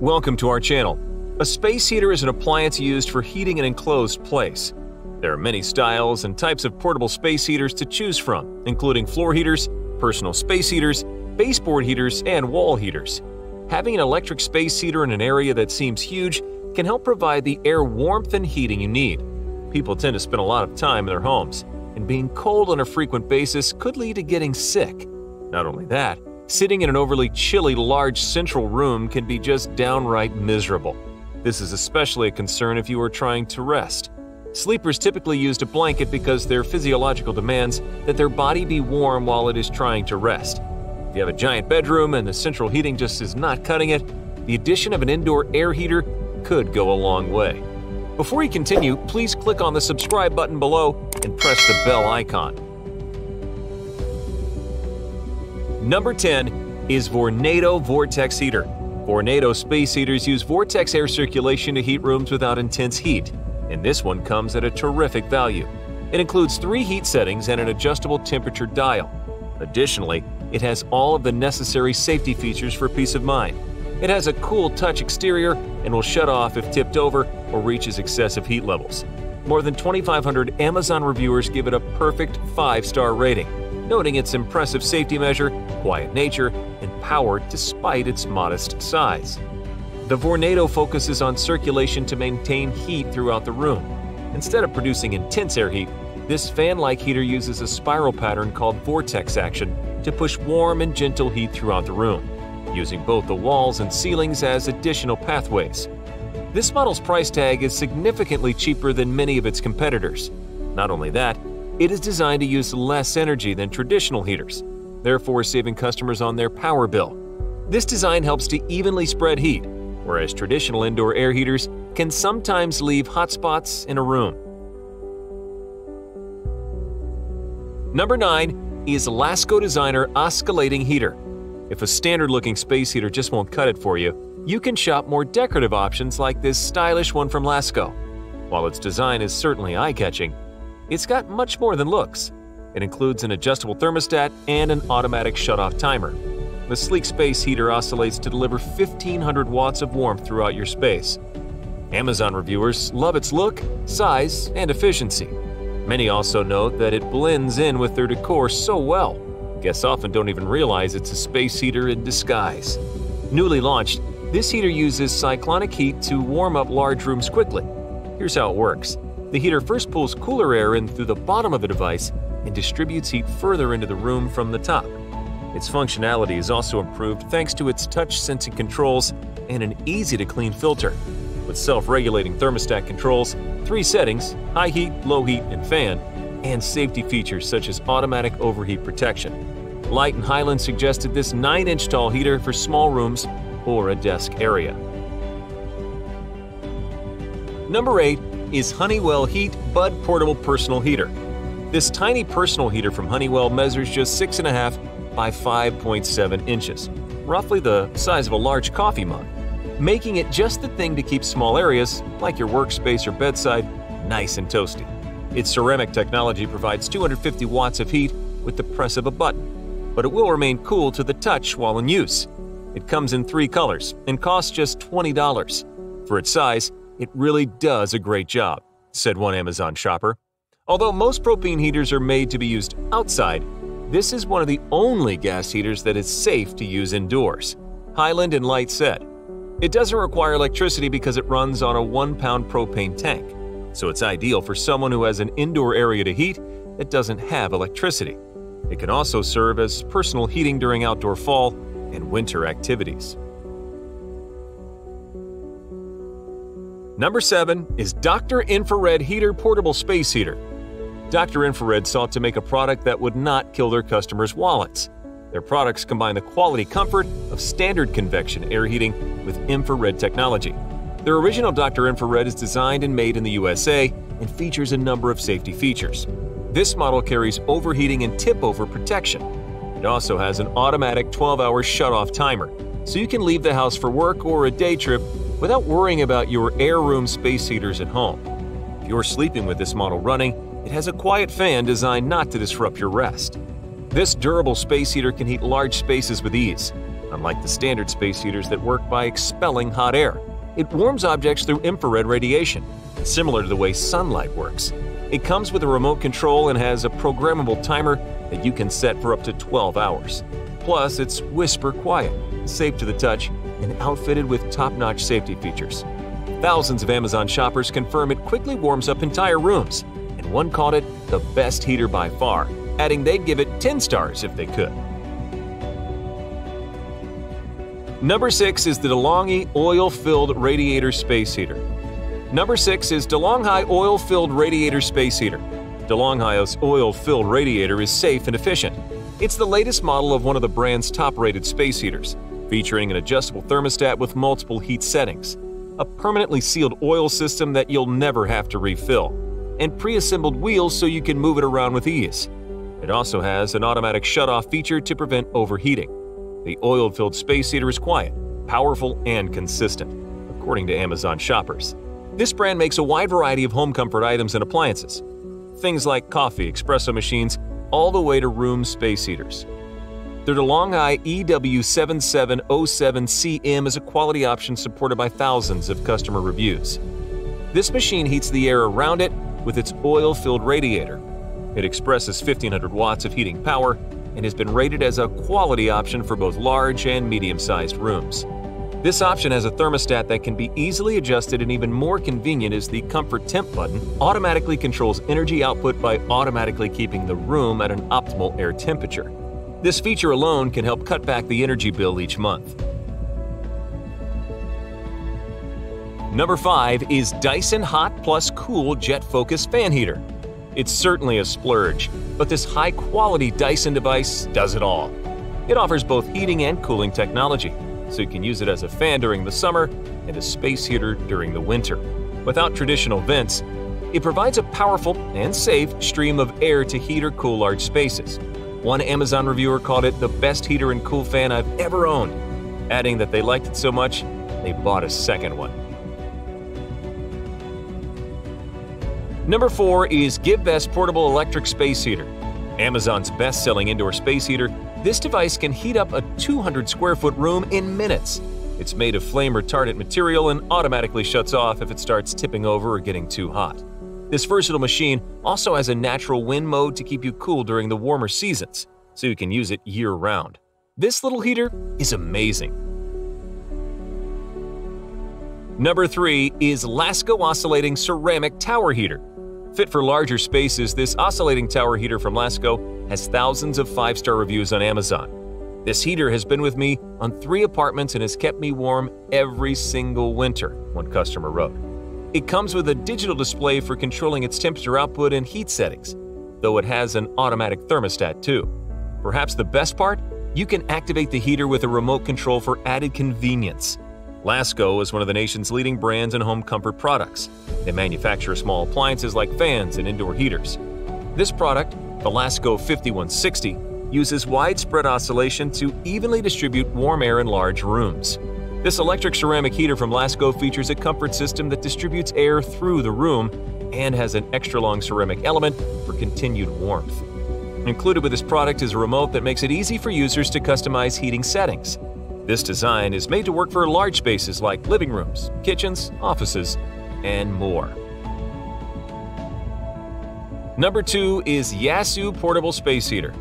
Welcome to our channel. A space heater is an appliance used for heating an enclosed place. There are many styles and types of portable space heaters to choose from, including floor heaters, personal space heaters, baseboard heaters, and wall heaters. Having an electric space heater in an area that seems huge can help provide the air warmth and heating you need. People tend to spend a lot of time in their homes, and being cold on a frequent basis could lead to getting sick. Not only that, sitting in an overly chilly large central room can be just downright miserable. This is especially a concern if you are trying to rest. Sleepers typically use a blanket because their physiological demands that their body be warm while it is trying to rest. If you have a giant bedroom and the central heating just is not cutting it, the addition of an indoor air heater could go a long way. Before you continue, please click on the subscribe button below and press the bell icon. Number 10 is Vornado Vortex Heater. Vornado space heaters use vortex air circulation to heat rooms without intense heat, and this one comes at a terrific value. It includes three heat settings and an adjustable temperature dial. Additionally, it has all of the necessary safety features for peace of mind. It has a cool touch exterior and will shut off if tipped over or reaches excessive heat levels. More than 2,500 Amazon reviewers give it a perfect 5-star rating, noting its impressive safety measure, quiet nature, and power despite its modest size. The Vornado focuses on circulation to maintain heat throughout the room. Instead of producing intense air heat, this fan-like heater uses a spiral pattern called vortex action to push warm and gentle heat throughout the room using both the walls and ceilings as additional pathways. This model's price tag is significantly cheaper than many of its competitors. Not only that, it is designed to use less energy than traditional heaters, therefore saving customers on their power bill. This design helps to evenly spread heat, whereas traditional indoor air heaters can sometimes leave hot spots in a room. Number 9 is Lasko Designer Oscillating Heater. If a standard-looking space heater just won't cut it for you, you can shop more decorative options like this stylish one from Lasko. While its design is certainly eye-catching, it's got much more than looks. It includes an adjustable thermostat and an automatic shut-off timer. The sleek space heater oscillates to deliver 1500 watts of warmth throughout your space. Amazon reviewers love its look, size, and efficiency. Many also note that it blends in with their decor so well. Guests often don't even realize it's a space heater in disguise. Newly launched, this heater uses cyclonic heat to warm up large rooms quickly. Here's how it works. The heater first pulls cooler air in through the bottom of the device and distributes heat further into the room from the top. Its functionality is also improved thanks to its touch-sensing controls and an easy-to-clean filter. With self-regulating thermostat controls, three settings – high heat, low heat, and fan and safety features such as automatic overheat protection. Light and Highland suggested this 9-inch tall heater for small rooms or a desk area. Number 8 is Honeywell Heat Bud Portable Personal Heater. This tiny personal heater from Honeywell measures just 6.5 by 5.7 inches, roughly the size of a large coffee mug, making it just the thing to keep small areas, like your workspace or bedside, nice and toasty. Its ceramic technology provides 250 watts of heat with the press of a button, but it will remain cool to the touch while in use. It comes in three colors and costs just $20. For its size, it really does a great job, said one Amazon shopper. Although most propane heaters are made to be used outside, this is one of the only gas heaters that is safe to use indoors. Highland and Light said, It doesn't require electricity because it runs on a one pound propane tank so it's ideal for someone who has an indoor area to heat that doesn't have electricity. It can also serve as personal heating during outdoor fall and winter activities. Number 7 is Dr. Infrared Heater Portable Space Heater. Dr. Infrared sought to make a product that would not kill their customers' wallets. Their products combine the quality comfort of standard convection air heating with infrared technology. Their original Dr. Infrared is designed and made in the USA and features a number of safety features. This model carries overheating and tip-over protection. It also has an automatic 12-hour shut-off timer, so you can leave the house for work or a day trip without worrying about your air room space heaters at home. If you're sleeping with this model running, it has a quiet fan designed not to disrupt your rest. This durable space heater can heat large spaces with ease. unlike the standard space heaters that work by expelling hot air. It warms objects through infrared radiation, similar to the way sunlight works. It comes with a remote control and has a programmable timer that you can set for up to 12 hours. Plus, it's whisper quiet, safe to the touch, and outfitted with top-notch safety features. Thousands of Amazon shoppers confirm it quickly warms up entire rooms, and one called it the best heater by far, adding they'd give it 10 stars if they could. Number 6 is the DeLonghi Oil-Filled Radiator Space Heater. Number 6 is DeLonghi Oil-Filled Radiator Space Heater. DeLonghi's oil-filled radiator is safe and efficient. It's the latest model of one of the brand's top-rated space heaters, featuring an adjustable thermostat with multiple heat settings, a permanently sealed oil system that you'll never have to refill, and pre-assembled wheels so you can move it around with ease. It also has an automatic shut-off feature to prevent overheating. The oil-filled space heater is quiet, powerful, and consistent, according to Amazon shoppers. This brand makes a wide variety of home comfort items and appliances. Things like coffee, espresso machines, all the way to room space heaters. The DeLonghi EW7707CM is a quality option supported by thousands of customer reviews. This machine heats the air around it with its oil-filled radiator. It expresses 1500 watts of heating power and has been rated as a quality option for both large and medium-sized rooms. This option has a thermostat that can be easily adjusted and even more convenient is the Comfort Temp button automatically controls energy output by automatically keeping the room at an optimal air temperature. This feature alone can help cut back the energy bill each month. Number 5 is Dyson Hot Plus Cool Jet Focus Fan Heater. It's certainly a splurge, but this high-quality Dyson device does it all. It offers both heating and cooling technology, so you can use it as a fan during the summer and a space heater during the winter. Without traditional vents, it provides a powerful and safe stream of air to heat or cool large spaces. One Amazon reviewer called it the best heater and cool fan I've ever owned, adding that they liked it so much they bought a second one. Number 4 is GiveBest Portable Electric Space Heater. Amazon's best-selling indoor space heater, this device can heat up a 200 square foot room in minutes. It's made of flame-retardant material and automatically shuts off if it starts tipping over or getting too hot. This versatile machine also has a natural wind mode to keep you cool during the warmer seasons, so you can use it year-round. This little heater is amazing. Number 3 is Lasko Oscillating Ceramic Tower Heater. Fit for larger spaces, this oscillating tower heater from Lasko has thousands of 5-star reviews on Amazon. This heater has been with me on three apartments and has kept me warm every single winter, one customer wrote. It comes with a digital display for controlling its temperature output and heat settings, though it has an automatic thermostat too. Perhaps the best part? You can activate the heater with a remote control for added convenience. Lasko is one of the nation's leading brands in home comfort products. They manufacture small appliances like fans and indoor heaters. This product, the Lasko 5160, uses widespread oscillation to evenly distribute warm air in large rooms. This electric ceramic heater from Lasko features a comfort system that distributes air through the room and has an extra-long ceramic element for continued warmth. Included with this product is a remote that makes it easy for users to customize heating settings. This design is made to work for large spaces like living rooms, kitchens, offices, and more. Number 2 is Yasu Portable Space Heater.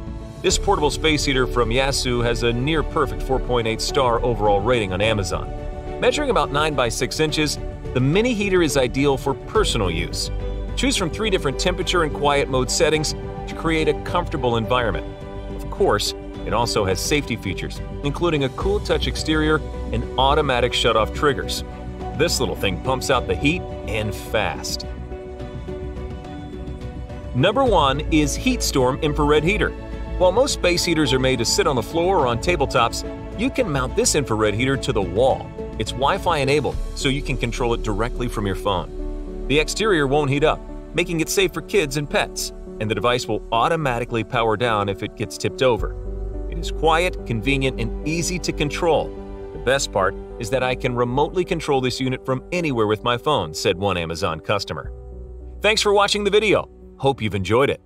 This portable space heater from Yasu has a near perfect 4.8 star overall rating on Amazon. Measuring about 9 by 6 inches, the mini heater is ideal for personal use. Choose from three different temperature and quiet mode settings to create a comfortable environment. Of course, it also has safety features, including a cool touch exterior and automatic shut-off triggers. This little thing pumps out the heat and fast. Number 1 is HeatStorm Infrared Heater. While most space heaters are made to sit on the floor or on tabletops, you can mount this infrared heater to the wall. It's Wi-Fi enabled, so you can control it directly from your phone. The exterior won't heat up, making it safe for kids and pets, and the device will automatically power down if it gets tipped over. It is quiet, convenient, and easy to control. The best part is that I can remotely control this unit from anywhere with my phone, said one Amazon customer. Thanks for watching the video. Hope you've enjoyed it.